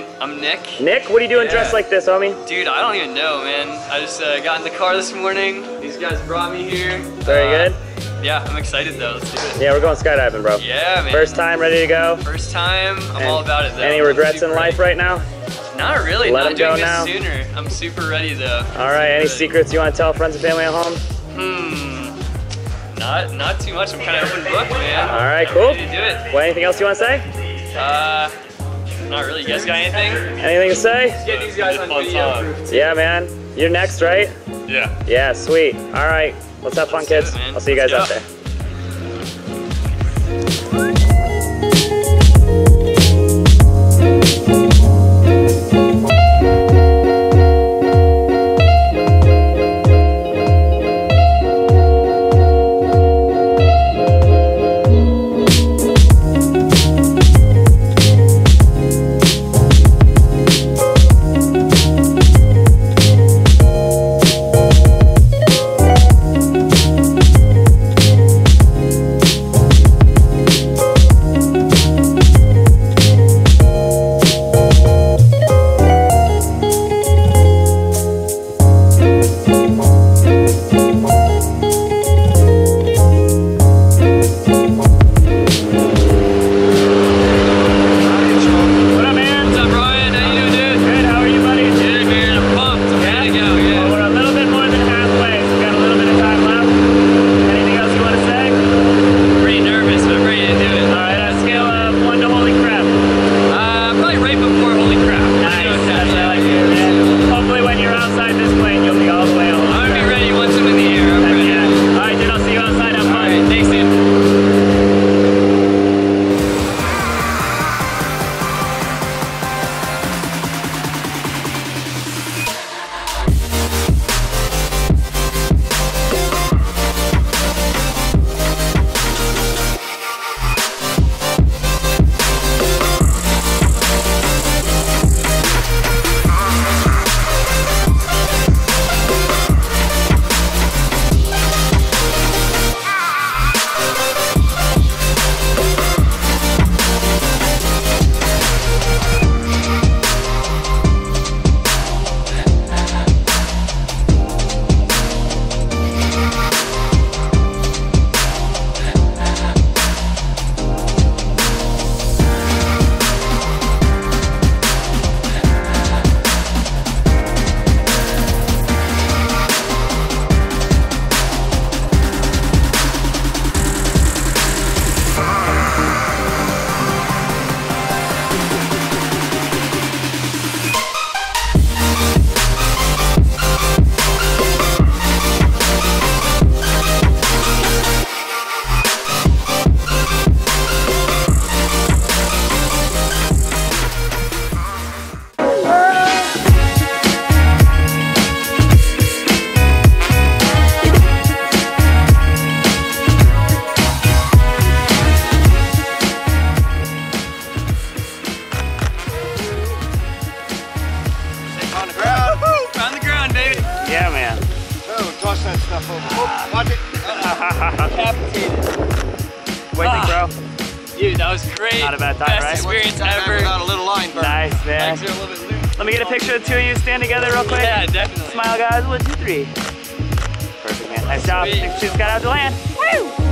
dude? I'm Nick. Nick, what are you doing Yeah. dressed like this, homie? Dude, I don't even know, man. I just uh, got in the car this morning. These guys brought me here. Very Uh, good. Yeah, I'm excited though. Let's do it. Yeah, we're going skydiving, bro. Yeah, man. First time, ready to go? First time. I'm And all about it though. Any regrets in life ready. right now? Not really. Let not 'em go this now? sooner. I'm super ready though. All right, any Ready. secrets you want to tell friends and family at home? Hmm. Not not too much. I'm kind of open book, man. All right, cool. Ready to do it. Well, anything else you want to say? Uh, not really. You guys got anything? Anything to say? Get these guys on video. Yeah, man. You're next, right? Yeah. Yeah, sweet. All right, let's have fun, Let's do it, kids. I'll see you guys Let's out go. there. Stuff over. Oh, watch it. Capitated. What do you bro? Ah, dude, that was great. Not a bad time, Best right? experience Time ever. Without a little line burn. Nice, man. Legs are a little bit. Let me get a picture of the two of you stand together real quick. Yeah, definitely. Smile, guys. One, two, three. Perfect, man. Nice job. Sweet. Thanks, just got out to land. Woo!